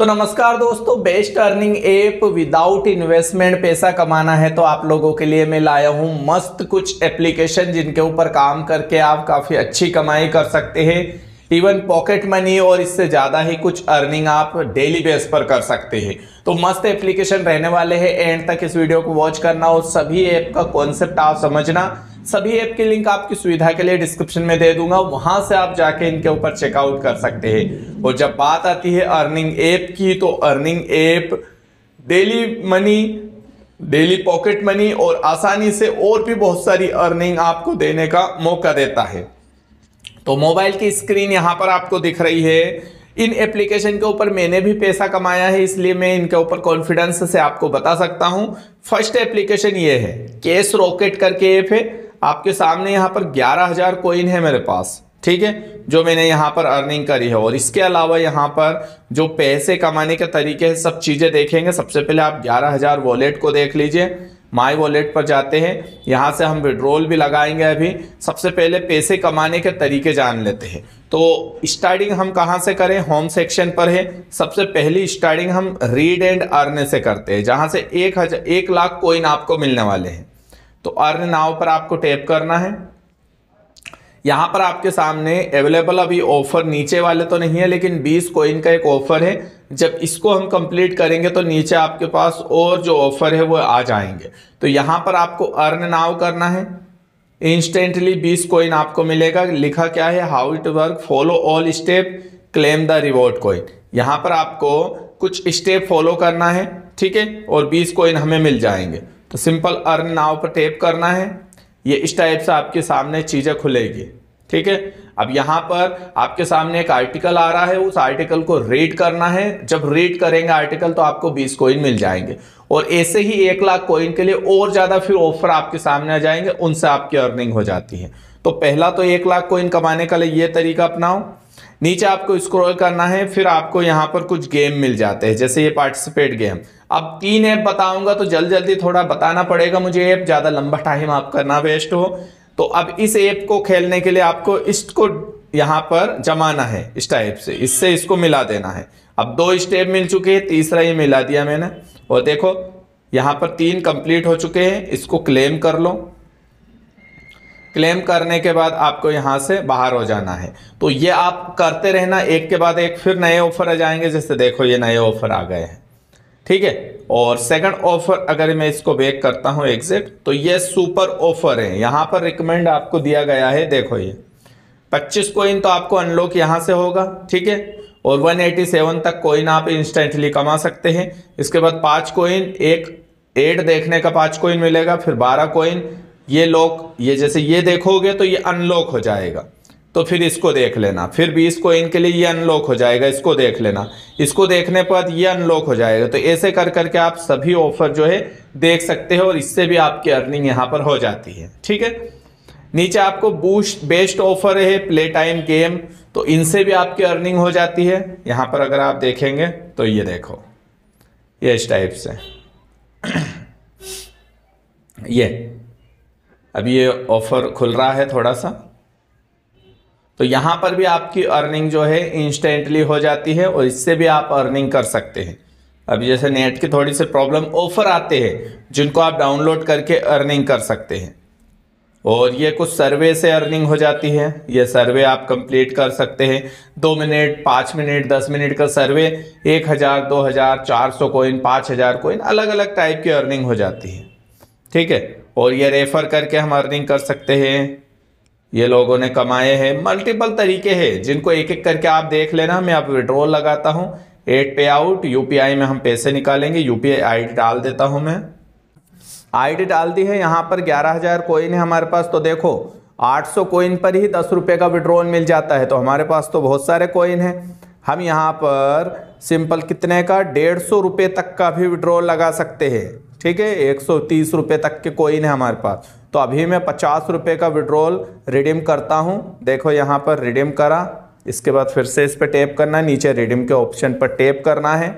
तो नमस्कार दोस्तों, best earning app without investment पैसा कमाना है तो आप लोगों के लिए मैं लाया हूँ मस्त कुछ एप्लीकेशन जिनके ऊपर काम करके आप काफ़ी अच्छी कमाई कर सकते हैं। इवन पॉकेट मनी और इससे ज़्यादा ही कुछ अर्निंग आप डेली बेस पर कर सकते हैं। तो मस्त एप्लीकेशन रहने वाले हैं, एंड तक इस वीडियो को वॉच करना और सभी ऐप का कॉन्सेप्ट आप समझना। सभी ऐप की लिंक आपकी सुविधा के लिए डिस्क्रिप्शन में दे दूँगा, वहाँ से आप जाके इनके ऊपर चेकआउट कर सकते हैं। और जब बात आती है अर्निंग ऐप की तो earning app daily money daily pocket money और आसानी से और भी बहुत सारी अर्निंग आपको देने का मौका देता है। तो मोबाइल की स्क्रीन यहाँ पर आपको दिख रही है। इन एप्लीकेशन के ऊपर मैंने भी पैसा कमाया है, इसलिए मैं इनके ऊपर कॉन्फिडेंस से आपको बता सकता हूँ। फ़र्स्ट एप्लीकेशन ये है केस रॉकेट करके ऐप है। आपके सामने यहाँ पर ग्यारह हज़ार कोइन है मेरे पास, ठीक है? जो मैंने यहाँ पर अर्निंग करी है। और इसके अलावा यहाँ पर जो पैसे कमाने के तरीके हैं, सब चीज़ें देखेंगे। सबसे पहले आप ग्यारह हज़ार वॉलेट को देख लीजिए। माई वॉलेट पर जाते हैं। यहाँ से हम विड्रोल भी लगाएँगे अभी। सबसे पहले पैसे कमाने के तरीके जान लेते हैं। तो स्टार्टिंग हम कहाँ से करें? होम सेक्शन पर है। सबसे पहली स्टार्टिंग हम रीड एंड अर्न से करते हैं, जहाँ से एक हज़ार, एक लाख कोइन आपको मिलने वाले हैं। तो अर्न नाव पर आपको टैप करना है। यहाँ पर आपके सामने अवेलेबल अभी ऑफ़र नीचे वाले तो नहीं है, लेकिन 20 कोइन का एक ऑफ़र है। जब इसको हम कंप्लीट करेंगे तो नीचे आपके पास और जो ऑफ़र है वो आ जाएँगे। तो यहाँ पर आपको अर्न नाव करना है। इंस्टेंटली 20 कोइन आपको मिलेगा। लिखा क्या है? How it work follow all step claim the reward coin यहाँ पर आपको कुछ स्टेप फॉलो करना है, ठीक है? और 20 कोइन हमें मिल जाएँगे। तो सिंपल अर्न नाव पर टेप करना है। ये इस टाइप से आपके सामने चीज़ें खुलेगी। ठीक है? अब यहाँ पर आपके सामने एक आर्टिकल आ रहा है। उस आर्टिकल को रीड करना है। जब रीड करेंगे आर्टिकल तो आपको 20 कोइन मिल जाएँगे। और ऐसे ही एक लाख कोइन के लिए और ज़्यादा फिर ऑफ़र आपके सामने आ जाएँगे। उनसे आपकी अर्निंग हो जाती है। तो पहला तो एक लाख कोइन कमाने का लिए ये तरीका अपनाओ। नीचे आपको स्क्रॉल करना है, फिर आपको यहाँ पर कुछ गेम मिल जाते हैं, जैसे ये पार्टिसिपेट गेम अब तीन ऐप बताऊँगा तो जल्दी जल्दी थोड़ा बताना पड़ेगा मुझे ऐप ज़्यादा लंबा टाइम आप करना वेस्ट हो। तो अब इस ऐप को खेलने के लिए आपको इसको यहाँ पर जमाना है, इस टाइप से। इससे इसको मिला देना है। अब दो स्टेप मिल चुके हैं, तीसरा ये मिला दिया मैंने। और देखो, यहाँ पर तीन कंप्लीट हो चुके हैं, इसको क्लेम कर लो। क्लेम करने के बाद आपको यहाँ से बाहर हो जाना है। तो ये आप करते रहना, एक के बाद एक फिर नए ऑफ़र आ जाएँगे, जैसे देखो ये नए ऑफ़र आ गए हैं। ठीक है? और सेकंड ऑफ़र अगर मैं इसको बेक करता हूँ एग्जिट तो ये सुपर ऑफ़र है। यहाँ पर रिकमेंड आपको दिया गया है, देखो ये। 25 कोइन तो आपको अनलॉक यहाँ से होगा, ठीक है? और 187 तक कोइन आप इंस्टेंटली कमा सकते हैं। इसके बाद पाँच कोइन एक एड देखने का पाँच कोइन मिलेगा, फिर बारह कोइन ये लॉक ये जैसे ये देखोगे तो ये अनलॉक हो जाएगा। तो फिर इसको देख लेना। फिर भी इसको इनके लिए ये अनलॉक हो जाएगा, इसको देख लेना। इसको देखने पर ये अनलॉक हो जाएगा। तो ऐसे कर करके आप सभी ऑफ़र जो है देख सकते हैं और इससे भी आपकी अर्निंग यहाँ पर हो जाती है। ठीक है? नीचे आपको बूस्ट बेस्ट ऑफ़र है प्ले टाइम गेम तो इनसे भी आपकी अर्निंग हो जाती है। यहाँ पर अगर आप देखेंगे तो ये देखो। ये इस टाइप से। ये। अभी ये ऑफ़र खुल रहा है थोड़ा सा तो यहाँ पर भी आपकी अर्निंग जो है इंस्टेंटली हो जाती है और इससे भी आप अर्निंग कर सकते हैं। अभी जैसे नेट की थोड़ी सी प्रॉब्लम ऑफ़र आते हैं, जिनको आप डाउनलोड करके अर्निंग कर सकते हैं। और ये कुछ सर्वे से अर्निंग हो जाती है। ये सर्वे आप कंप्लीट कर सकते हैं। दो मिनट पाँच मिनट दस मिनट का सर्वे एक हज़ार, दो हज़ार, चार सौ कोइन पाँच हज़ार कोइन अलग अलग टाइप की अर्निंग हो जाती है। ठीक है? और ये रेफर करके हम अर्निंग कर सकते हैं। ये लोगों ने कमाए हैं। मल्टीपल तरीके हैं। जिनको एक एक करके आप देख लेना। मैं आप विड्रॉल लगाता हूँ। एट पे आउट यूपीआई में हम पैसे निकालेंगे। यूपीआई आईडी डाल देता हूँ मैं। आईडी डाल दी है। यहाँ पर ग्यारह हज़ार कोइन है हमारे पास। तो देखो 800 कोइन पर ही दस रुपए का विड्रॉल मिल जाता है। तो हमारे पास तो बहुत सारे कोइन है। हम यहाँ पर सिंपल कितने का? डेढ़ सौ रुपये तक का भी विड्रॉल लगा सकते हैं। ठीक है, एक सौ तीस रुपये तक के कोइन है हमारे पास। तो अभी मैं पचास रुपये का विड्रॉल रिडीम करता हूँ। देखो यहाँ पर रिडीम करा, इसके बाद फिर से इस पर टेप करना है, नीचे रिडीम के ऑप्शन पर टेप करना है।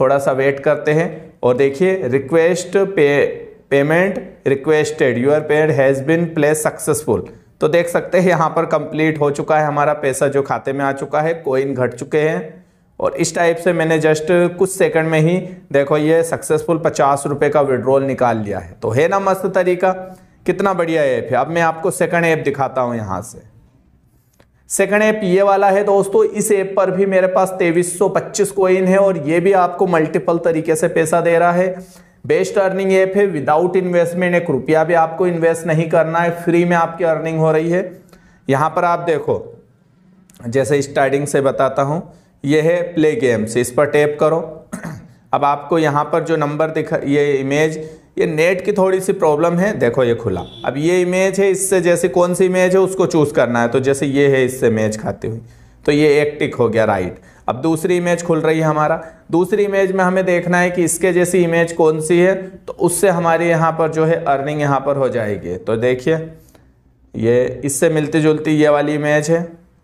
थोड़ा सा वेट करते हैं, और देखिए रिक्वेस्ट पे payment requested your paid has been place successful तो देख सकते हैं, यहाँ पर कंप्लीट हो चुका है हमारा पैसा जो खाते में आ चुका है कोइन घट चुके हैं। और इस टाइप से मैंने जस्ट कुछ सेकंड में ही, देखो ये सक्सेसफुल पचास रुपए का विड्रॉल निकाल लिया है। तो है ना मस्त तरीका? कितना बढ़िया ऐप है। अब मैं आपको सेकंड ऐप दिखाता हूँ यहाँ से। सेकंड ऐप ये वाला है दोस्तों, इस ऐप पर भी मेरे पास तेईस सौ पच्चीस कोइन है और ये भी आपको मल्टीपल तरीके से पैसा दे रहा है। बेस्ट अर्निंग ऐप है। विदाउट इन्वेस्टमेंट एक रुपया भी आपको इन्वेस्ट नहीं करना है। फ्री में आपकी अर्निंग हो रही है। यहाँ पर आप देखो, जैसे स्टार्टिंग से बताता हूँ। ये है प्ले गेम्स इस पर टैप करो। अब आपको यहाँ पर जो नंबर दिखा, ये इमेज ये नेट की थोड़ी सी प्रॉब्लम है। देखो, ये खुला। अब ये इमेज है, इससे जैसे कौन सी इमेज है, उसको चूज़ करना है। तो जैसे ये है, इससे इमेज खाती हुई। तो ये एक टिक हो गया राइट अब दूसरी इमेज खुल रही है हमारा। दूसरी इमेज में हमें देखना है कि इसके जैसी इमेज कौन सी है तो उससे हमारे यहाँ पर जो है अर्निंग यहाँ पर हो जाएगी। तो देखिए, ये इससे मिलती जुलती ये वाली इमेज है।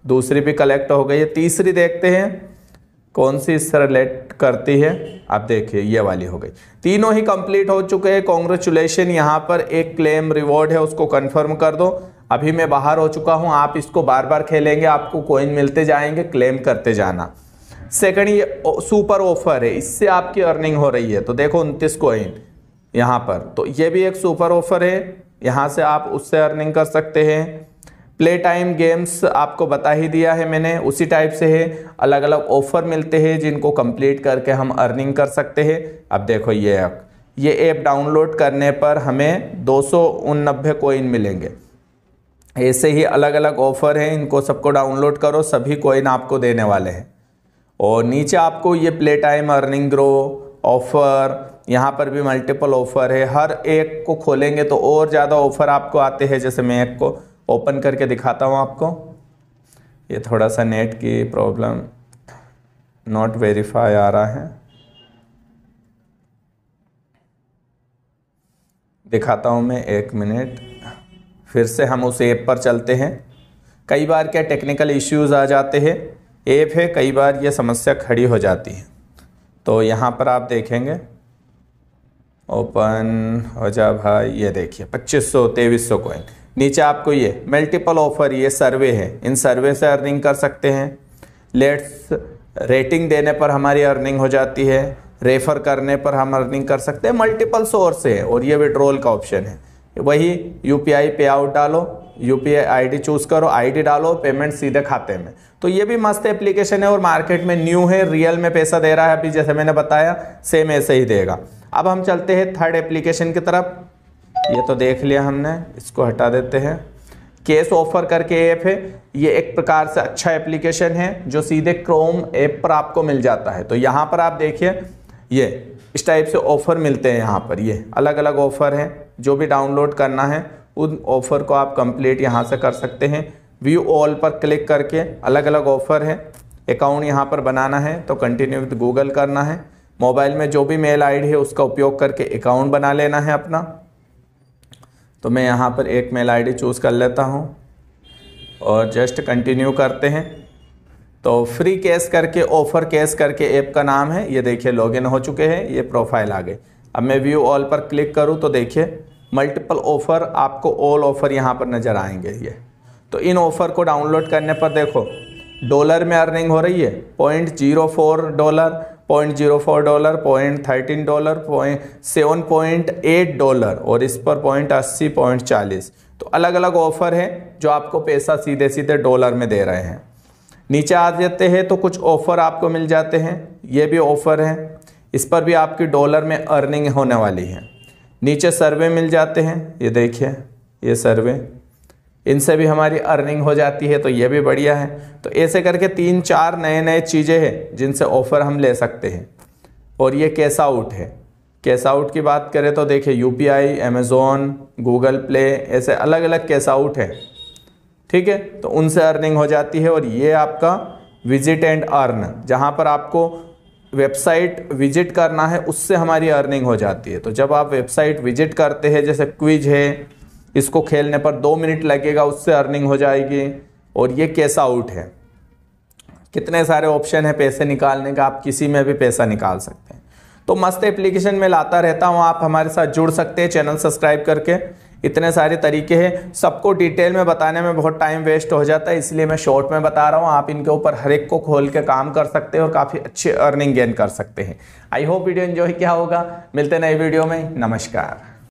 दूसरी भी कलेक्ट हो गई है। तीसरी देखते हैं, कौन सी इससे रिलेट करती है? आप देखिए, ये वाली हो गई। तीनों ही कंप्लीट हो चुके हैं। कॉन्ग्रेचुलेशन यहाँ पर एक क्लेम रिवॉर्ड है, उसको कंफर्म कर दो। अभी मैं बाहर हो चुका हूँ, आप इसको बार बार खेलेंगे, आपको कोइन मिलते जाएँगे क्लेम करते जाना। सेकंड ये सुपर ऑफ़र है, इससे आपकी अर्निंग हो रही है। तो देखो, उनतीस कोइन यहाँ पर। तो ये भी एक सुपर ऑफ़र है, यहाँ से आप उससे अर्निंग कर सकते हैं। प्ले टाइम गेम्स आपको बता ही दिया है मैंने, उसी टाइप से है। अलग अलग ऑफ़र मिलते हैं जिनको कंप्लीट करके हम अर्निंग कर सकते हैं। अब देखो ये ऐप ये ऐप डाउनलोड करने पर हमें दो सौ कोइन मिलेंगे। ऐसे ही अलग अलग ऑफ़र हैं, इनको सबको डाउनलोड करो, सभी कोइन आपको देने वाले हैं। और नीचे आपको ये play time, earning grow, offer, यहाँ पर भी मल्टीपल ऑफ़र है। हर एक को खोलेंगे तो और ज़्यादा ऑफ़र आपको आते हैं, जैसे मैं एक को। ओपन करके दिखाता हूँ आपको। ये थोड़ा सा नेट की प्रॉब्लम नॉट वेरीफाई आ रहा है। दिखाता हूँ मैं एक मिनट। फिर से हम उस ऐप पर चलते हैं। कई बार क्या टेक्निकल इश्यूज़ आ जाते हैं। ऐप है, कई बार ये समस्या खड़ी हो जाती है। तो यहाँ पर आप देखेंगे। ओपन हो जा भाई, ये देखिए, पच्चीस सौ, तेईस सौ कोइन नीचे आपको ये मल्टीपल ऑफ़र ये सर्वे है। इन सर्वे से अर्निंग कर सकते हैं। लेट्स रेटिंग देने पर हमारी अर्निंग हो जाती है। रेफर करने पर हम अर्निंग कर सकते हैं। मल्टीपल सोर्स है और ये विड्रोल का ऑप्शन है। वही you P I pay out डालो U P I I D choose करो आई डी डालो पेमेंट सीधे खाते में। तो ये भी मस्त एप्लीकेशन है और मार्केट में न्यू है रियल में पैसा दे रहा है अभी जैसे मैंने बताया सेम ऐसे ही देगा। अब हम चलते हैं थर्ड एप्लीकेशन की तरफ़। ये तो देख लिया हमने, इसको हटा देते हैं। केस ऑफ़र करके ऐप है ये एक प्रकार से अच्छा एप्लीकेशन है, जो सीधे क्रोम ऐप पर आपको मिल जाता है। तो यहाँ पर आप देखिए, ये, इस टाइप से ऑफ़र मिलते हैं यहाँ पर। ये अलग अलग ऑफ़र हैं, जो भी डाउनलोड करना है, उन ऑफ़र को आप कंप्लीट यहाँ से कर सकते हैं। व्यू ऑल पर क्लिक करके अलग अलग ऑफ़र है। अकाउंट यहाँ पर बनाना है तो कंटिन्यू विद गूगल करना है। मोबाइल में जो भी मेल आईडी है, उसका उपयोग करके अकाउंट बना लेना है अपना। तो मैं यहाँ पर एक मेल आईडी चूज़ कर लेता हूँ और जस्ट कंटिन्यू करते हैं। तो फ्री कैश करके ऑफ़र कैश करके ऐप का नाम है। ये देखिए लॉगिन हो चुके हैं, ये प्रोफ़ाइल आ गए। अब मैं व्यू ऑल पर क्लिक करूँ तो देखिए मल्टीपल ऑफ़र आपको ऑल ऑफ़र यहाँ पर नज़र आएँगे ये। तो इन ऑफ़र को डाउनलोड करने पर देखो डॉलर में अर्निंग हो रही है point zero four dollar point zero four dollar point thirteen dollar point seven point eight dollar और इस पर पॉइंट अस्सी पॉइंट चालीस। तो अलग अलग ऑफ़र है जो आपको पैसा सीधे सीधे डॉलर में दे रहे हैं। नीचे आ जाते हैं तो कुछ ऑफ़र आपको मिल जाते हैं। ये भी ऑफ़र हैं। इस पर भी आपकी डॉलर में अर्निंग होने वाली है। नीचे सर्वे मिल जाते हैं। ये देखिए, ये सर्वे इनसे भी हमारी अर्निंग हो जाती है तो ये भी बढ़िया है। तो ऐसे करके तीन, चार नए नए चीज़ें हैं जिनसे ऑफ़र हम ले सकते हैं। और ये कैश आउट है। कैश आउट की बात करें तो देखिए U P I Amazon Google Play ऐसे अलग अलग कैश आउट है। ठीक है? तो उनसे अर्निंग हो जाती है और ये आपका विज़िट एंड अर्न जहाँ पर आपको वेबसाइट विज़िट करना है, उससे हमारी अर्निंग हो जाती है। तो जब आप वेबसाइट विज़िट करते हैं, जैसे क्विज है इसको खेलने पर दो मिनट लगेगा, उससे अर्निंग हो जाएगी। और ये कैसा आउट है? कितने सारे ऑप्शन है पैसे निकालने का, आप किसी में भी पैसा निकाल सकते हैं। तो मस्त एप्लीकेशन में लाता रहता हूँ, आप हमारे साथ जुड़ सकते हैं, चैनल सब्सक्राइब करके। इतने सारे तरीके हैं, सबको डिटेल में बताने में बहुत टाइम वेस्ट हो जाता है, इसलिए मैं शॉर्ट में बता रहा हूँ, आप इनके ऊपर हर एक को खोल के काम कर सकते हैं और काफ़ी अच्छे अर्निंग गेन कर सकते हैं। आई होप वीडियो एंजॉय क्या होगा, मिलते नए वीडियो में, नमस्कार।